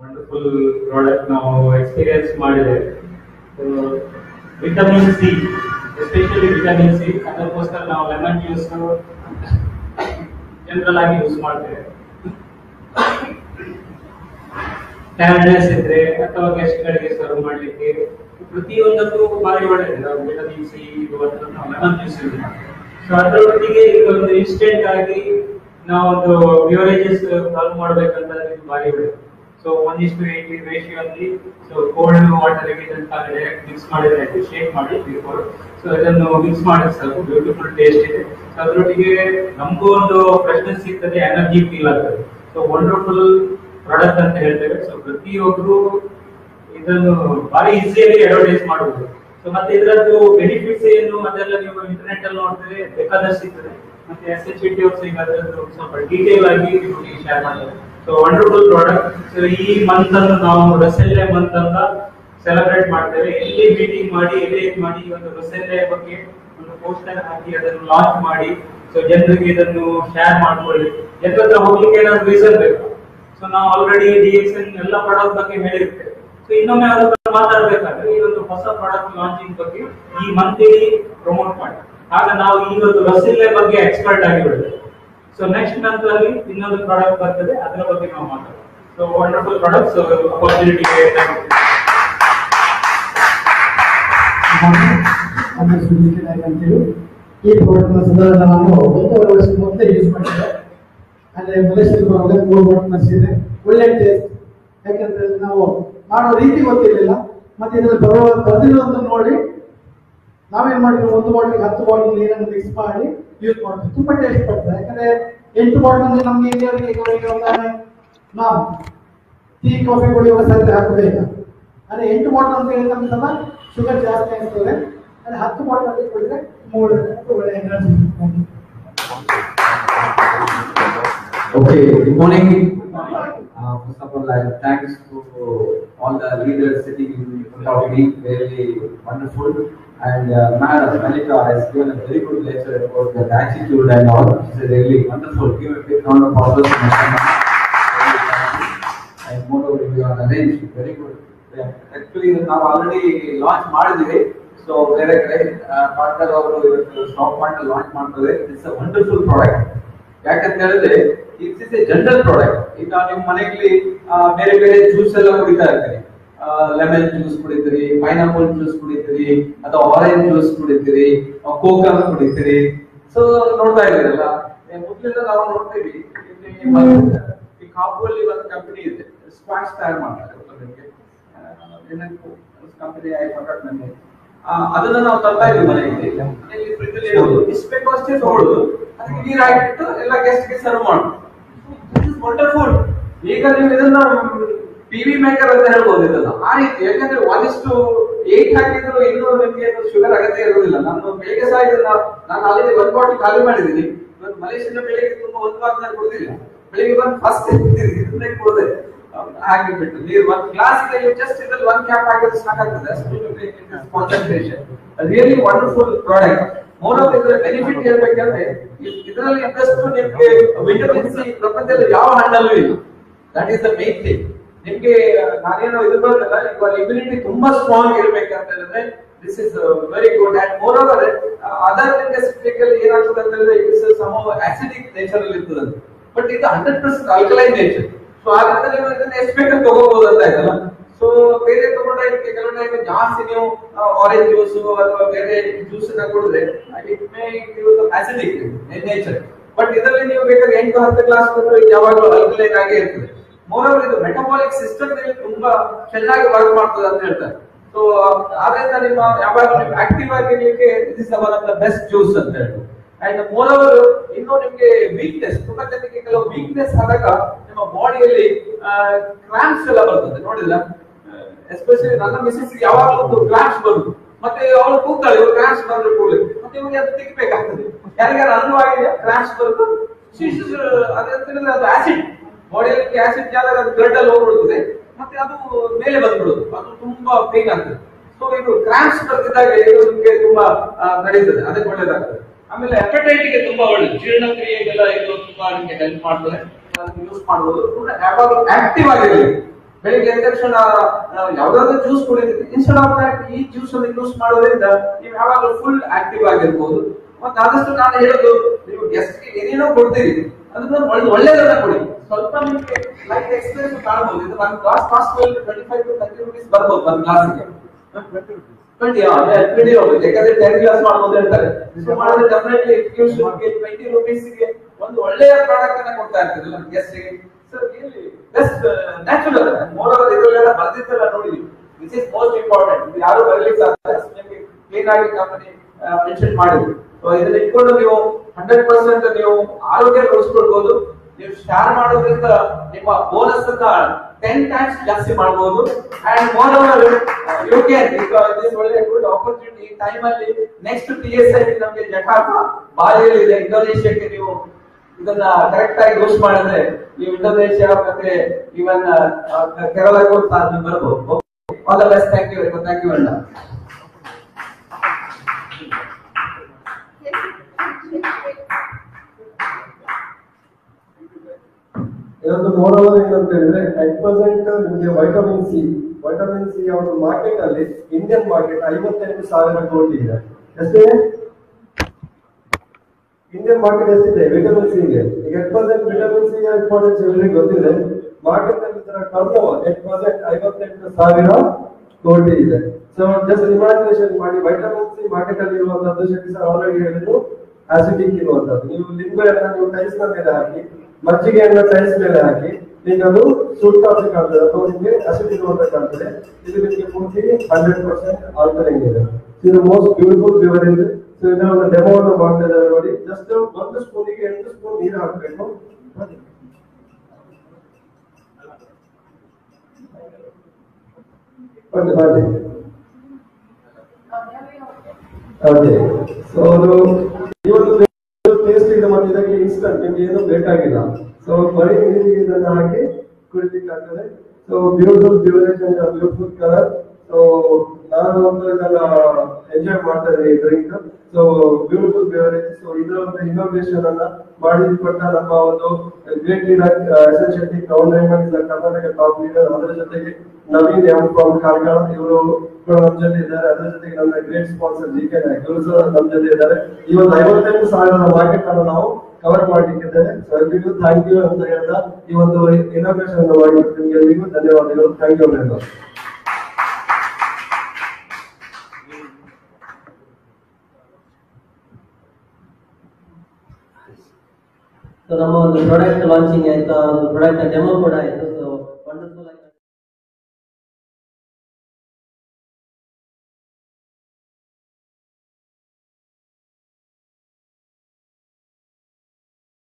Wonderful product ನಾವು experience ಮಾಡಿದೆ. Vitamin C especially vitamin C ಅದಕ್ಕೋಸ್ಕರ ನಾವು ಲೆಮನ್ ಜ್ಯೂಸ್ ಜನರಲ್ ಆಗಿ ಯೂಸ್ ಮಾಡ್ತೇವೆ. ಟ್ಯಾಬ್ಲೆಟ್ಸ್ ಇದ್ರೆ ಅಥವಾ ಗೆಸ್ಟ್ಗಳಿಗೆ ಸರ್ವ್ ಮಾಡಲಿಕ್ಕೆ ಪ್ರತಿಯೊಂದಕ್ಕೂ ಭಾರಿ ಒಳ್ಳೆಯದು ವಿಟಮಿನ್ ಸಿ ನಾವು ಲೆಮನ್ ಜ್ಯೂಸ್ ಯೂಸ್ ಸೊ ಅದರೊಟ್ಟಿಗೆ ಈಗ ಒಂದು ಇನ್ಸ್ಟೆಂಟ್ ಆಗಿ ನಾವೊಂದು ಬ್ಯೂರೇಜಸ್ ಸಾಲ್ವ್ ಮಾಡ್ಬೇಕಂತ ಭಾರಿ ಒಳ್ಳೆಯದು so one is to eighty ರೇಷಿಯೋಲ್ಲಿ so cold water ಇದನ್ನು ಡೈರೆಕ್ಟ್ ಮಿಕ್ಸ್ ಮಾಡಿದ್ರೆ ಆಯ್ತು ಶೇಕ್ ಮಾಡಿ ಬಿಫೋರ್ ಸೊ ಇದನ್ನು ಮಿಕ್ಸ್ ಮಾಡಿದ್ರೆ ಸ್ವಲ್ಪ ಬ್ಯೂಟಿಫುಲ್ ಟೇಸ್ಟ್ ಇದೆ. ಸೊ ಅದರೊಟ್ಟಿಗೆ ನಮಗೂ ಒಂದು ಫ್ರೆಶ್ನೆಸ್ ಸಿಗ್ತದೆ ಎನರ್ಜಿ ಫೀಲ್ ಆಗ್ತದೆ. ಸೊ ವಂಡರ್ಫುಲ್ ಪ್ರಾಡಕ್ಟ್ ಅಂತ ಹೇಳ್ತೇವೆ. ಸೊ ಪ್ರತಿಯೊಬ್ಬರು ಇದನ್ನು ಭಾರಿ ಈಸಿಯಾಗಿ ಅಡ್ವರ್ಟೈಸ್ ಮಾಡಬಹುದು ಸೊ ಮತ್ತೆ ಇದರದ್ದು ಬೆನಿಫಿಟ್ಸ್ ಏನು, ಅದೆಲ್ಲ ನೀವು ಇಂಟರ್ನೆಟ್ ಅಲ್ಲಿ ನೋಡಿದ್ರೆ ಬೇಕಾದಷ್ಟು ಸಿಗ್ತದೆ. ಮತ್ತೆ ಎಸ್ ಎಚ್ ಟಿ ಅವ್ರು ಈಗ ಅದರದ್ದು ಸ್ವಲ್ಪ ಡೀಟೇಲ್ ಆಗಿ ನಿಮಗೆ ಶೇರ್ ಮಾಡ್ತಾರೆ ಸೊ ವಂಡರ್ಫುಲ್ ಪ್ರಾಡಕ್ಟ್ ಸೊ ಈ ಮಂತ್ ಅನ್ನು ನಾವು ರಸೆಲ್ಲೆ ಮಂತ್ ಅಂತ ಸೆಲೆಬ್ರೇಟ್ ಮಾಡ್ತೇವೆ. ಎಲ್ಲಿ ಮೀಟಿಂಗ್ ಮಾಡಿ ಎಲ್ಲಿ ಮಾಡಿ ಒಂದು ರಸೆಲ್ಲೆ ಬಗ್ಗೆ ಒಂದು ಪೋಸ್ಟರ್ ಹಾಕಿ ಅದನ್ನು ಲಾಂಚ್ ಮಾಡಿ. ಸೊ ಜನರಿಗೆ ಇದನ್ನು ಶೇರ್ ಮಾಡ್ಕೊಳ್ಳಿ. ಎಂತ ಹತ್ರ ಹೋಗ್ಲಿಕ್ಕೆ ಏನಾದ್ರು ರೀಸನ್ ಬೇಕು? ಸೊ ನಾವು ಆಲ್ರೆಡಿ ಡಿ ಎಸ್ ಎನ್ ಎಲ್ಲ ಪ್ರಾಡಕ್ಟ್ ಬಗ್ಗೆ ಹೇಳಿರ್ತೇವೆ ಸೊ ಇನ್ನೊಮ್ಮೆ ಅವ್ರ ಮಾತಾಡ್ಬೇಕಾದ್ರೆ ಈ ಒಂದು ಹೊಸ ಪ್ರಾಡಕ್ಟ್ ಲಾಂಚಿಂಗ್ ಬಗ್ಗೆ ಈ ಮಂತ್ ಪ್ರಮೋಟ್ ಮಾಡಿ. ಆಗ ನಾವು ಈ ಒಂದು ರಸಿಲ್ಲೆ ಬಗ್ಗೆ ಎಕ್ಸ್ಪರ್ಟ್ ಆಗಿ ಬಿಡ್ತೇವೆ ಸೊ ನೆಕ್ಸ್ಟ್ ಮಂತ್ ಅಲ್ಲಿ ಇನ್ನೊಂದು ಪ್ರಾಡಕ್ಟ್ ಬರ್ತದೆ, ಅದರ ಬಗ್ಗೆ ನಾವು ಮಾತಾಡೋಣ. ಸೊ ವಂಡರ್ಫುಲ್ ಪ್ರಾಡಕ್ಟ್ ಅಪರ್ಚುನಿಟಿ ಈ ಪ್ರಾಡಕ್ಟ್ನ ಸಾಧಾರಣ ನಾನು ಒಂದೂವರೆ ವರ್ಷದ ಮೊದಲೇ ಯೂಸ್ ಮಾಡಿದ್ದೆ ಅಂದ್ರೆ ಮಲೇಷ್ಯಾದ ಬರುವಾಗ ಮೂರು ಪ್ರಾಡಕ್ಟ್ ಇದೆ ಒಳ್ಳೆ ಟೇಸ್ಟ್ ಯಾಕಂದ್ರೆ ನಾವು ಮಾಡೋ ರೀತಿ ಗೊತ್ತಿರಲಿಲ್ಲ ಮತ್ತೆ ಇದರಲ್ಲಿ ಬರುವ ಬಂದಿರೋದನ್ನ ನೋಡಿ ನಾವೇನ್ ಮಾಡಿದ್ವಿ ಒಂದು ಬಾಟಲ್ ಹತ್ತು ಬಾಟಲ್ ನೀರನ್ನು ಮಿಕ್ಸ್ ಮಾಡಿ ಯೂಸ್ ಮಾಡ್ತೀವಿ. ತುಂಬಾ ಟೇಸ್ಟ್ ಬರ್ತದೆ. ಯಾಕಂದ್ರೆ ಎಂಟು ಬಾಟಲ್ ಅಂದ್ರೆ ನಮ್ಗೆ ಇಂಡಿಯಾದಲ್ಲಿ ಉದಾಹರಣೆ ನಾವು ಟೀ ಕಾಫಿ ಕುಡಿಯುವ ಸಕ್ಕರೆ ಹಾಕಬೇಕು ಅಂದ್ರೆ ಎಂಟು ಬಾಟಲ್ ಅಂತ ಹೇಳಿದ್ರೆ ನಮ್ಗೆ ಶುಗರ್ ಜಾಸ್ತಿ ಆಗ್ತದೆ. ಅಂದ್ರೆ ಹತ್ತು ಬಾಟಲ್ ಅಲ್ಲಿ ಕುಡಿದ್ರೆ ಮೂರು ಒಳ್ಳೆ energy Okay, good morning. Uh, first of all, I thanks to all the leaders sitting in front of me, really wonderful. And uh, Madam Malika has given a very good lecture about the attitude and all. It's really wonderful. Give a big round of applause to Madam. And moreover, you are arranged. Very good. Yeah. Actually, ನಾವು already launch ಮಾಡಿದ್ದೀವಿ so ಬೇರೆ ಕಡೆ partner ಅವರು ಇವತ್ತು stock ಮಾಡಿ launch ಮಾಡ್ತಾರೆ it's a wonderful product ಯಾಕಂತ ಹೇಳಿದ್ರೆ it's is a general product ಈಗ ನಿಮ್ಮ ಮನೆಯಲ್ಲಿ ಆ, ಬೇರೆ ಬೇರೆ ಜ್ಯೂಸ್ ಎಲ್ಲ ಕುಡಿತಾ ಇರ್ತೀರಿ ಲೆಮನ್ ಜ್ಯೂಸ್ ಕುಡಿತೀರಿ ಪೈನಾಪಲ್ ಜ್ಯೂಸ್ ಕುಡಿತೀರಿ, ಅಥವಾ ಆರೆಂಜ್ ಜ್ಯೂಸ್ ಕುಡಿತೀರಿ ಕೋಕಾ ಕುಡಿತೀರಿ. ಸೊ ನೋಡ್ತಾ ಇದ್ದೀರಲ್ಲ? ಮೊದಲಿಂದ ನಾವು ನೋಡ್ತೀವಿ ಈ ಕಾಪು ಕಾಪುವಲ್ಲಿ ಒಂದು ಕಂಪನಿ ಇದೆ ಸ್ಕ್ವಾಶ್ ತಯಾರು ಮಾಡ್ತಾರೆ ಕಂಪನಿ ಅದನ್ನ ನಾವು ತರ್ತಾ ಇದ್ವಿ ಮನೆಯಲ್ಲಿ. ಮನೆಯಲ್ಲಿ ಫ್ರಿಜ್ ಅಲ್ಲಿ ಇಡೋದು ತಗೊಳ್ಳೋದು ಅದಕ್ಕೆ ನೀರು ಹಾಕಿಟ್ಟು ಎಲ್ಲ ಗೆಸ್ಟ್ಗೆ ಸರ್ವ್ ಮಾಡೋದು ವಂಡರ್ಫುಲ್ ಈಗ ನೀವು ಇದನ್ನ ಟಿವಿ ಮೇಕರ್ ಅಂತ ಹೇಳ್ಬೋದು ಇದನ್ನ ಆ ರೀತಿ, ಯಾಕಂದ್ರೆ ಒನ್ ಇಷ್ಟು ಏಟ್ ಹಾಕಿದ್ರು ಇನ್ನೂ ನಿಮ್ಗೆ ಶುಗರ್ ಅಗತ್ಯ ಇರೋದಿಲ್ಲ ನಾನು ಬೇಗ ಸಹ ಇದನ್ನ, ನಾನು ಅಲ್ಲಿ ಒಂದ್ ಬಾಟಲ್ ಖಾಲಿ ಇವತ್ತು ಮಲೇಷಿಯನ್ ಬೆಳಿಗ್ಗೆ ತುಂಬಾ ಒಂದು ಬಾಟಲ್ ನಾನು ಕೊಡ್ತಿಲ್ಲ ಬೆಳಿಗ್ಗೆ ಬಂದು ಫಸ್ಟ್ ಇದನ್ನೇ ಕೊಡದೆ. ಹಾಗೆ ಬಿಟ್ಟು ನೀರು ಒಂದ್ ಗ್ಲಾಸ್ ಜಸ್ಟ್ ಇದ್ರಲ್ಲಿ ಒಂದ್ ಕ್ಯಾಪ್ ಹಾಕಿದ್ರೆ ಸಾಕಾಗ್ತದೆ. Concentration really wonderful product of ಇದರ ಬೆನಿಫಿಟ್ ಹೇಳ್ಬೇಕಂದ್ರೆ, ಇದ್- ಇದರಲ್ಲಿ ಇದ್ದಷ್ಟು ನಿಮ್ಗೆ ವಿಟಮಿನ್ ಸಿ ಪ್ರಪಂಚದಲ್ಲಿ ಯಾವ ಹಣ್ಣಲ್ಲೂ ಇಲ್ಲ. That is the main thing ನಿಮ್ಗೆ ನಾನೇನೋ ಇದು ಬರ್ತಲ್ಲ ಇವಾಗ ಇಮ್ಯುನಿಟಿ ತುಂಬಾ strong ಇರ್ಬೇಕಂತಂದ್ರೆ this is very good and moreover other industrial ಏನಾಗ್ತದೆ ಅಂತ ಹೇಳಿದ್ರೆ ಇಟ್ಸ್ ಸಮ್ ಆಸಿಡಿಕ್ ನೇಚರ್ ಅಲ್ಲಿ ಇರ್ತದೆ ಬಟ್ ಇದು hundred percent alkaline nature so ಆದ್ರಿಂದ ನೀವು ಇದನ್ನ ಎಷ್ಟು ತಗೋಬಹುದು ಅಂತ ಆಯ್ತಲ್ಲ? ಸೊ ಬೇರೆ ತಗೊಂಡ್ರೆ ಇದಕ್ಕೆ ಕೆಲವು ಟೈಮ್ ಜಾಸ್ತಿ ನೀವು ಆರೆಂಜ್ ಜ್ಯೂಸ್ ಅಥವಾ ಬೇರೆ ಜ್ಯೂಸ್ ಅನ್ನ ಕುಡಿದ್ರೆ it may acidic nature but ಇದರಲ್ಲಿ ನೀವು ಬೇಕಾದ್ರೆ ಎಂಟು ಹತ್ತು ಗ್ಲಾಸ್ ಕೊಟ್ಟರೆ ಯಾವಾಗಲೂ ಆಲ್ಕಲೈನ್ ಆಗೇ ಇರ್ತದೆ. ಮೋರವರ್ ಇದು ಮೆಟಬಾಲಿಕ್ ಸಿಸ್ಟಮ್ ತುಂಬಾ ಚೆನ್ನಾಗಿ ವರ್ಕ್ ಮಾಡ್ತದೆ ಅಂತ ಹೇಳ್ತಾರೆ. ಸೊ ಆದ್ರಿಂದ ನಿಮ್ಮ ಯಾವಾಗ ನೀವು ಆಕ್ಟಿವ್ ಆಗಿರ್ಲಿಕ್ಕೆ ಬೆಸ್ಟ್ ಜ್ಯೂಸ್ ಅಂತ ಹೇಳಿ ಅಂಡ್ ಮೋರವರ್ ಇನ್ನು ನಿಮ್ಗೆ ವೀಕ್ನೆಸ್ ತುಂಬಾ ಜನಕ್ಕೆ ಕೆಲವು ವೀಕ್ನೆಸ್ ಆದಾಗ ನಿಮ್ಮ ಬಾಡಿಯಲ್ಲಿ ಕ್ರಾಂಪ್ಸ್ ಎಲ್ಲ ಬರ್ತದೆ. ನೋಡಿಲ್ಲ ಎಸ್ಪೆಷಲಿ ನನ್ನ ಮಿಸಸ್ ಯಾವಾಗಲೂ ಒಂದು ಕ್ರಾಂಪ್ಸ್ ಬರುದು ಮತ್ತೆ ಅವಳು ಕೂತಾಳೆ ಕ್ರಾಂಪ್ಸ್ ಬಂದ್ರೆ ಕೂಡಲೇ. ಮತ್ತೆ ಇವಾಗ ಅದು ತೆಗಿಬೇಕಾಗ್ತದೆ. ಯಾರಿಗಾರು ಅನುಭವವಾಗಿದೆಯಾ ಕ್ರಾಂಪ್ಸ್ ಬರುದು ಅದಂತಂದ್ರೆ ಅದು ಆಸಿಡ್ ಬಾಡಿಯಲ್ಲಿ ಆಸಿಡ್ ಜಾಗ ಅದು ಬ್ಲಡ್ ಅಲ್ಲಿ ಹೋಗ್ಬಿಡುತ್ತದೆ. ಮತ್ತೆ ಅದು ಮೇಲೆ ಬಂದ್ಬಿಡುದು ಅದು ತುಂಬಾ ಪೇನ್ ಆಗ್ತದೆ. ಸೊ ಇದು ಕ್ರಾಂಪ್ಸ್ ಬರ್ತಿದ್ದಾಗ ಇದು ನಿಮಗೆ ತುಂಬಾ ನಡೀತದೆ. ಅದಕ್ಕೆ ಒಳ್ಳೇದಾಗ್ತದೆ. ಆಮೇಲೆ appetite ಗೆ ತುಂಬಾ ಒಳ್ಳೆ ಜೀರ್ಣಕ್ರಿಯೆಗೆಲ್ಲ ಇದು ತುಂಬಾ ನಿಮ್ಗೆ ಹೆಲ್ಪ್ ಮಾಡ್ತದೆ. ಯೂಸ್ ಮಾಡಬಹುದು ಯಾವಾಗಲೂ ಆಕ್ಟಿವ್ ಆಗಿರಲಿ. ಬೆಳಿಗ್ಗೆ ಎದ್ದ ತಕ್ಷಣ ಯಾವ್ದಾದ್ರು ಜ್ಯೂಸ್ ಕುಡಿದ್ರೆ ಇನ್ಸ್ಟೆಡ್ ಆಫ್ ದಟ್ ಈ ಜ್ಯೂಸ್ ಅನ್ನು ಯೂಸ್ ಮಾಡೋದ್ರಿಂದ ನೀವು ಯಾವಾಗಲೂ ಫುಲ್ ಆಕ್ಟಿವ್ ಆಗಿರ್ಬೋದು. ಮತ್ತೆ ಆದಷ್ಟು ನಾನು ಹೇಳೋದು, ನೀವು ಗೆಸ್ಟ್ಗೆ ಏನೇನೋ ಕೊಡ್ತೀರಿ. ಅದನ್ನ ಒಳ್ಳೆ ಒಳ್ಳೆದನ್ನ ಕೊಡಿ. ಸ್ವಲ್ಪ ನಿಮಗೆ ಲೈಫ್ ಎಕ್ಸ್ಪೀರಿಯನ್ಸ್ ಕಾಣಬಹುದು ಇದು ಒಂದು glass cost twenty five to thirty rupees ಬರ್ಬೋದು ಒಂದು ಕ್ಲಾಸ್ಗೆ ಟ್ವೆಂಟಿ ಟ್ವೆಂಟಿ ರುಪೀಸ್ ಯಾಕಂದ್ರೆ ಟೆನ್ ಕ್ಲಾಸ್ ಮಾಡ್ಬೋದು ಹೇಳ್ತಾರೆ ಸೊ ಮಾಡಿದ್ರೆ ಡೆಫಿನೆಟ್ಲಿ ಟ್ವೆಂಟಿ ರುಪೀಸ್ಗೆ ಒಂದು ಒಳ್ಳೆಯ ಪ್ರಾಡಕ್ಟ್ ಅನ್ನ ಕೊಡ್ತಾ ಇರ್ತೀರಲ್ಲ ಗೆಸ್ಟ್ಗೆ. ಸರ್ ಇಲ್ಲಿ ಬೆಸ್ಟ್ ನ್ಯಾಚುರಲ್ ಮೋರ್ ಓವರ್ ಇದರಲ್ಲೆಲ್ಲ ಬರ್ದಿದ್ದೆಲ್ಲ ನೋಡಿ. ವಿಚ್ ಇಸ್ ಮೋಸ್ಟ್ ಇಂಪಾರ್ಟೆಂಟ್ ಇದು ಯಾರು ಬರಲಿಕ್ಕೆ ಸಾಧ್ಯ ನಿಮಗೆ ಕ್ಲೀನ್ ಆಗಿ ಕಂಪನಿ ಮೆನ್ಷನ್ ಮಾಡಿದ್ರು. ಸೊ ಇದನ್ನ ಇಟ್ಕೊಂಡು ನೀವು ಹಂಡ್ರೆಡ್ ಪರ್ಸೆಂಟ್ ನೀವು ಆರೋಗ್ಯ ಉಳಿಸ್ಕೊಳ್ಬಹುದು ನೀವು ಶೇರ್ ಮಾಡೋದ್ರಿಂದ ನಿಮ್ಮ ಬೋನಸ್ ಅನ್ನ ಟೆನ್ ಟೈಮ್ಸ್ ಜಾಸ್ತಿ ಮಾಡಬಹುದು and moreover you can this ಒಳ್ಳೆ ಗುಡ್ ಆಪರ್ಚುನಿಟಿ ಟೈಮ್ ಅಲ್ಲಿ ನೆಕ್ಸ್ಟ್ ಪಿ ಎಸ್ ಐ ನಮಗೆ ಜಕಾರ್ತ ಬಾಲಿಯಲ್ಲಿ ಇದೆ. ಇಂಡೋನೇಷ್ಯಾಕ್ಕೆ ನೀವು ಇದನ್ನ ಕರೆಕ್ಟ್ ಆಗಿ ಯೂಸ್ ಮಾಡಿದ್ರೆ ನೀವು ಇಂಡೋನೇಷ್ಯಾ ಮತ್ತೆ ಇವನ್ ಕೇರಳಕ್ಕೂ ಬರಬಹುದು all the best thank you thank you ಅಣ್ಣ ಇದೊಂದು ಮೋರವರ್ ಏನಂತ ಹೇಳಿದ್ರೆ ಅಟ್ ಪ್ರೆಸೆಂಟ್ ನಿಮಗೆ ವೈಟಮಿನ್ ಸಿ ವೈಟಮಿನ್ ಸಿ ಒಂದು ಮಾರ್ಕೆಟ್ ಅಲ್ಲಿ ಇಂಡಿಯನ್ ಮಾರ್ಕೆಟ್ ಐವತ್ತೆಂಟು ಸಾವಿರ ಕೋಟಿ ಇದೆ. ಎಷ್ಟಿದೆ? ಇಂಡಿಯನ್ ಮಾರ್ಕೆಟ್ ಎಷ್ಟಿದೆ? ವಿಟಮಿನ್ ಸಿ ಗೆ. ಈಗ eight percent vitamin C importance ಗೊತ್ತಿದೆ. ಮಾರ್ಕೆಟ್ ಅಲ್ಲಿ ಇದರ ಟರ್ನ್ ಓವರ್ ಎಟ್ ಪರ್ಸೆಂಟ್ ಐವತ್ತೆಂಟು ಸಾವಿರ ಕೋಟಿ ಇದೆ. ಸೊ ಜಸ್ಟ್ ಇಮ್ಯಾಜಿನೇಷನ್ ಮಾಡಿ ವೈಟಮಿನ್ ಸಿ ಮಾರ್ಕೆಟ್ ಅಲ್ಲಿ ಇರುವಂತದ್ದು ಶಕ್ತಿ ಸರ್ ಆಲ್ರೆಡಿ ಹೇಳಿದ್ರು ಆಸಿಡಿಕ್ ಇರುವಂತದ್ದು. ನೀವು ಲಿಂಬೆ ನೀವು ಟೈಲ್ಸ್ನ ಮೇಲೆ ಹಾಕಿ ಮಜ್ಜಿಗೆಯನ್ನ ಟೈಲ್ಸ್ ಮೇಲೆ ಹಾಕಿ ಈಗ ಅದು ಸೂಟ್ ಕಾಫಿ ಕಾಣ್ತದೆ ಅಥವಾ ನಿಮಗೆ ಅಸಿಡ್ ಇರುವಂತ ಕಾಣ್ತದೆ ಇದು ನಿಮಗೆ ಪೂರ್ತಿ ಹಂಡ್ರೆಡ್ ಪರ್ಸೆಂಟ್ ಆಲ್ಟರಿಂಗ್ ಇದೆ ಇದು ಮೋಸ್ಟ್ ಬ್ಯೂಟಿಫುಲ್ ಬಿವರೇಜ್ ಸೊ ಇದನ್ನ ಒಂದು ಡೆಮೋ ಅನ್ನು ಮಾಡ್ತಾ ಇದ್ದಾರೆ ನೋಡಿ ಜಸ್ಟ್ ಒಂದು ಸ್ಪೂನಿಗೆ ಎಂಟು ಸ್ಪೂನ್ ನೀರು ಹಾಕಬೇಕು ಓಕೆ ಮಾಡಿ ಓಕೆ ಸೊ ಅದು ಈ ಒಂದು ಟೇಸ್ಟ್ ಇದೆ ಮತ್ತೆ ಇದಕ್ಕೆ ಇನ್ಸ್ಟಂಟ್ ನಿಮ್ಗೆ ಏನು ಬೇಕಾಗಿಲ್ಲ ಸೊ ಬರಿ ಇದನ್ನ ಹಾಕಿ ಕುಡಿಲಿಕ್ಕೆ ಆಗ್ತದೆ. So beautiful beverage and beautiful colour so ನಾನು ಒಂದು ಇದನ್ನ ಎಂಜಾಯ್ ಮಾಡ್ತಾ ಇದ್ದೀನಿ drink so beautiful beverage so ಇದರ ಒಂದು ಇನ್ನೋವೇಷನ್ ಅನ್ನ ಮಾಡಿ ಕೊಟ್ಟ ನಮ್ಮ ಒಂದು great leader S Shetty diamond Karnataka top leader ಅದರ ಜೊತೆಗೆ ನವೀನ್ ಎಂ ಫ್ರಮ್ ಕಾರ್ಕಳ ಇವರು ಕೂಡ ನಮ್ಮ ಜೊತೆ ಇದ್ದಾರೆ. ಅದರ ಜೊತೆಗೆ ನಮ್ಮ great sponsor G K Nayak, ಇವರು ಸಹ ನಮ್ಮ ಜೊತೆ ಇದ್ದಾರೆ. ಈ ಒಂದು ಐವತ್ತೆಂಟು ಸಾವಿರದ ಮಾರ್ಕೆಟ್ ಅನ್ನು ನಾವು ಕವರ್ ಮಾಡಲಿಕ್ಕಿದ್ದಾರೆ. ಸೊ ಥ್ಯಾಂಕ್ ಯು ಅಂತ ಹೇಳ್ತಾ ಈ ಒಂದು ಇನ್ನೋವೇಶನ್ ಅನ್ನು ಮಾಡಿ ನಿಮ್ಗೆ ಧನ್ಯವಾದಗಳು. ಥ್ಯಾಂಕ್ ಯು ಮೇಡಮ್ ಸೊ ನಮ್ಮ ಒಂದು ಪ್ರಾಡಕ್ಟ್ ಲಾಂಚಿಂಗ್ ಆಯ್ತು ಒಂದು ಪ್ರಾಡಕ್ಟ್ ಡೆಮೋ ಕೂಡ ಆಯ್ತು.